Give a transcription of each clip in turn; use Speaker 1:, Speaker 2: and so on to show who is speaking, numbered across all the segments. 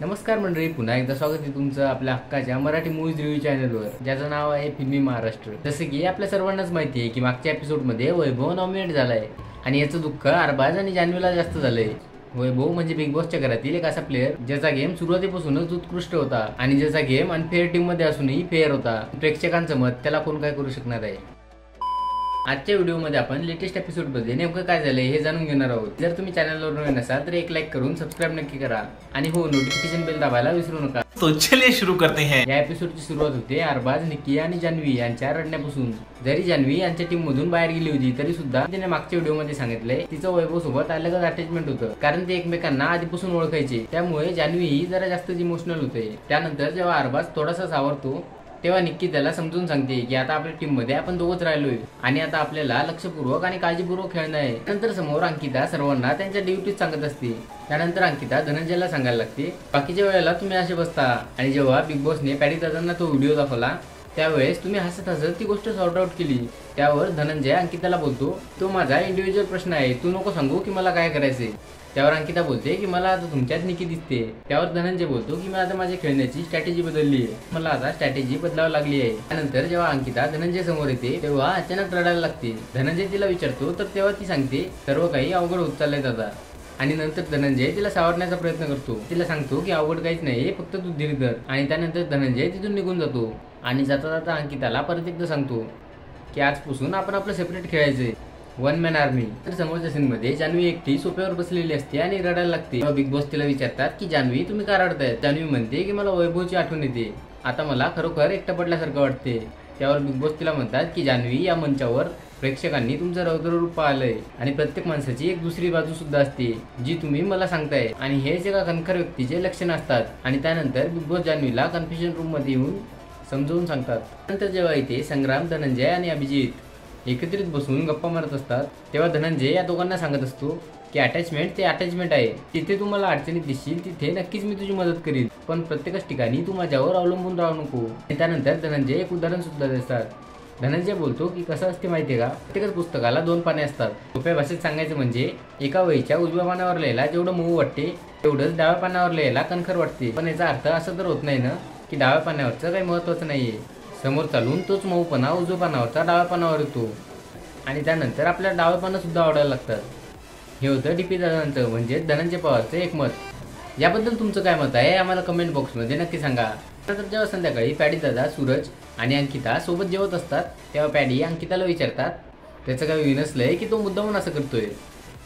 Speaker 1: नमस्कार मंडळी पुन्हा एकदा स्वागत आहे तुमचं आपल्या हक्काच्या मराठी मूवीज रिव्ह्यू चॅनलवर ज्याचं नाव आहे फिल्मी महाराष्ट्र. जसं की आपल्या सर्वांनाच माहिती आहे की मागच्या एपिसोडमध्ये वैभव नॉमिनेट झालाय. आणि याचं दुःख अरबाज आणि जान्हवीला जास्त झालंय. वैभव म्हणजे बिग बॉसच्या घरातील एक असा प्लेअर ज्याचा गेम सुरुवातीपासूनच उत्कृष्ट होता. आणि ज्याचा गेम अनफेअर टीममध्ये असूनही फेअर होता. प्रेक्षकांचं मत त्याला कोण काय करू शकणार आहे? आजच्या व्हिडिओमध्ये आपण लेटेस्ट एपिसोडमध्ये नेमकं काय झालंय हे जाणून घेणार आहोत. जर तुम्ही चॅनलवर नवीन असाल तर एक लाईक करून सबस्क्राईब नक्की करा. आणि हो नोटिफिकेशन बेल दाबायला विसरू नका.
Speaker 2: तो चलिए शुरू करते हैं.
Speaker 1: या एपिसोडची सुरुवात होते अरबाज निकी आणि जान्हवी यांच्या रडण्यापासून. जरी जान्हवी यांच्या टीम मधून बाहेर गेली होती तरी सुद्धा तिने मागच्या व्हिडिओमध्ये सांगितलंय तिचं वैभव सोबत अलगच अटॅचमेंट होतं. कारण ते एकमेकांना आधीपासून ओळखायचे. त्यामुळे जान्हवी ही जरा जास्तच इमोशनल होते. त्यानंतर जेव्हा अरबाज थोडासा सावरतो तेव्हा निक्की त्याला समजून सांगते की आता आपल्या टीममध्ये आपण दोघच राहिलोय. आणि आता आपल्याला लक्षपूर्वक आणि काळजीपूर्वक खेळणं आहे. नंतर समोर अंकिता सर्वांना त्यांच्या ड्युटीत सांगत असते. त्यानंतर अंकिता धनंजयला सांगायला लागते बाकीच्या वेळेला तुम्ही असे बसता. आणि जेव्हा बिग बॉसने पॅडी दादांना तो व्हिडिओ दाखवला त्यावेळेस तुम्ही हसत हसत ती गोष्ट सॉर्ट आउट केली. त्यावर धनंजय अंकिताला बोलतो तो माझा इंडिव्हिज्युअल प्रश्न आहे. तू नको सांगू की मला काय करायचंय. त्यावर अंकिता बोलते की मला आता तुमच्यात निकी दिसते. त्यावर धनंजय बोलतो की मी आता माझ्या खेळण्याची स्ट्रॅटेजी बदलली आहे. मला आता स्ट्रॅटेजी बदलावी लागली आहे. त्यानंतर जेव्हा अंकिता धनंजय समोर येते तेव्हा अचानक रडायला लागते. धनंजय तिला विचारतो तर तेव्हा ती सांगते सर्व काही अवघड होत चाललंय दादा. आणि नंतर धनंजय तिला सावरण्याचा प्रयत्न करतो. तिला सांगतो की अवघड काहीच नाही. फक्त तू धीर धर. आणि त्यानंतर धनंजय तिथून निघून जातो. आणि जाता जाता अंकिताला परत एकदा सांगतो की आजपासून आपण आपलं सेपरेट खेळायचंय. वन मॅन आर्मी तर समोरच्या सीन मध्ये जान्हवी एकटी सोप्यावर बसलेली असते आणि रडायला लागते. बिग बॉस तिला विचारतात की जान्हवी तुम्ही का रडताय? जान्हवी म्हणते की मला वैभवची आठवण येते. आता मला खरोखर एकटं पडल्यासारखं वाटते. त्यावर बिग बॉस तिला म्हणतात की जान्हवी या मंचावर प्रेक्षकांनी तुमचं रौद्र रूप पाहिलंय आणि प्रत्येक माणसाची एक दुसरी बाजू सुद्धा असते जी तुम्ही मला सांगताय. आणि हेच एका कणखर व्यक्तीचे लक्षण असतात. आणि त्यानंतर बिग बॉस जान्हवीला कन्फ्युजन रूममध्ये येऊन समजावून सांगतात. नंतर जेव्हा इथे संग्राम धनंजय आणि अभिजित एकत्रित बसून गप्पा मारत असतात तेव्हा धनंजय या दोघांना सांगत असतो की अटॅचमेंट ते अटॅचमेंट आहे. तिथे तुम्हाला अडचणीत दिसशील तिथे नक्कीच मी तुझी मदत करीन. पण प्रत्येकच ठिकाणी तू माझ्यावर अवलंबून राहू नको. आणि त्यानंतर धनंजय एक उदाहरण सुद्धा देतात धनंजय बोलतो की कसं असते माहितीये का? प्रत्येकच पुस्तकाला दोन पाने असतात. सोप्या भाषेत सांगायचं म्हणजे एका वहीच्या उजव्या पानावर लिहायला जेवढं मऊ वाटते तेवढंच डाव्या पानावर लिहायला कणखर वाटते. पण याचा अर्थ असं तर होत नाही ना? की डाव्या पाण्यावरचं काही नाही आहे समोर चालून तोच मऊपणा उजव्या पानावरचा डाव्या पानावर येतो. आणि त्यानंतर आपल्याला डाव्या पानंसुद्धा आवडायला लागतात. हे होतं डी पी दादांचं म्हणजे धनंजय पवारचं एक मत. याबद्दल तुमचं काय मत आहे? आम्हाला कमेंट बॉक्समध्ये नक्की सांगा. तर जेव्हा संध्याकाळी पॅडी दादा सूरज आणि अंकिता सोबत जेवत असतात तेव्हा पॅडी अंकिताला विचारतात त्याचं काही विनसलंय की तो मुद्दामून असं करतोय?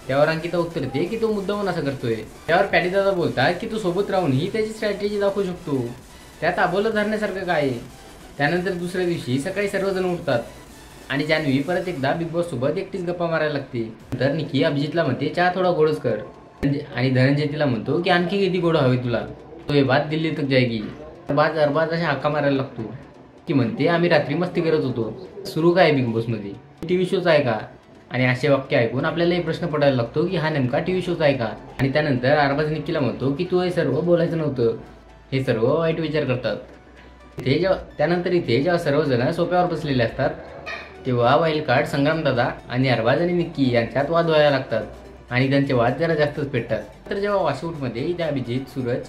Speaker 1: त्यावर अंकिता उत्तर देते की तो मुद्दामून असं करतोय. त्यावर पॅडी दादा बोलतात की तू सोबत राहूनही त्याची स्ट्रॅटेजी दाखवू शकतो. त्यात आबोलं धरण्यासारखं काय आहे? त्यानंतर दुसऱ्या दिवशी सकाळी सर्वजण उठतात. आणि जान्हवी परत एकदा बिग बॉस सोबत एकटीच गप्पा मारायला लागते. तर निकी अभिजितला म्हणते चहा थोडा गोडच कर. आणि धनंजय तिला म्हणतो की आणखी किती गोड हवे तुला? तो हे बात दिल्ली तक जायगी अरबाज अरबाज अशा हाका मारायला लागतो. ती म्हणते आम्ही रात्री मस्ती करत होतो. सुरू काय बिग बॉसमध्ये टीव्ही शोच आहे का? आणि असे वाक्य ऐकून आपल्याला हे प्रश्न पडायला लागतो की हा नेमका टीव्ही शोच आहे का? आणि त्यानंतर अरबाज निकीला म्हणतो की तू हे सर्व बोलायचं नव्हतं. हे सर्व वाईट विचार करतात. ते जेव्हा त्यानंतर इथे जेव्हा सर्वजण सोप्यावर बसलेले असतात तेव्हा वाईल कार्ड संग्रामदादा आणि अरबाज आणि निक्की यांच्यात वाद व्हायला लागतात आणि त्यांचे वाद जरा जास्तच पेटतात. तर जेव्हा वॉशआउटमध्ये इथे अभिजित सूरज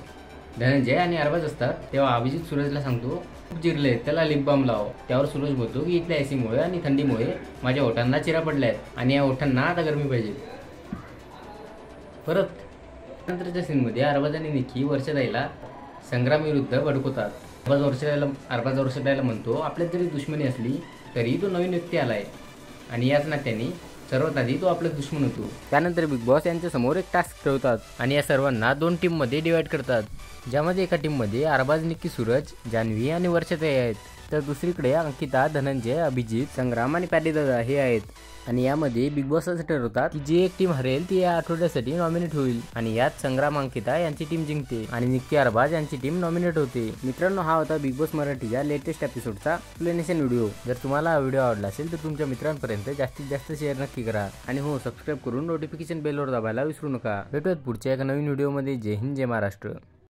Speaker 1: धनंजय आणि अरबाज असतात तेव्हा अभिजित सूरजला सांगतो खूप जिरले त्याला लिप बाम लाव. त्यावर सूरज बोलतो की इथल्या एसीमुळे आणि थंडीमुळे माझ्या ओठांना चिरा पडल्या आहेत आणि या ओठांना आता गरमी पाहिजे. परत नंतरच्या सीनमध्ये अरबाज आणि निक्की वर्षदाईला संग्राम विरुद्ध भडकवतात अरबाज वर्षाला अरबाज वर्षाला म्हणतो आपल्यात जरी दुश्मनी असली तरी तो नवीन व्यक्ती आहे आणि याच नात्याने सर्वात आधी तो आपला दुश्मन होतो. त्यानंतर बिग बॉस यांच्या समोर एक टास्क ठेवतात आणि या सर्वांना दोन टीममध्ये डिवाइड करतात. ज्यामध्ये एका टीममध्ये अरबाज निक्की सूरज जान्हवी आणि वर्षाताई आहेत. तर दुसरीकडे अंकिता धनंजय अभिजित संग्राम आणि पॅडीदादा हे आहेत. आणि यामध्ये बिग बॉस असं ठरवतात की जी एक टीम हरेल ती या आठवड्यासाठी नॉमिनेट होईल. आणि यात संग्राम अंकिता यांची टीम जिंकते आणि निक्की अरबाज यांची टीम नॉमिनेट होते. मित्रांनो हा होता बिग बॉस मराठीच्या लेटेस्ट एपिसोडचा एक्सप्लेनेशन व्हिडिओ जर तुम्हाला हा व्हिडिओ आवडला असेल तर तुमच्या मित्रांपर्यंत जास्तीत जास्त शेअर नक्की करा. आणि हो सबस्क्राईब करून नोटिफिकेशन बेलवर दाबायला विसरू नका. भेटूयात पुढच्या एका नवीन व्हिडिओमध्ये जय हिंद जय महाराष्ट्र.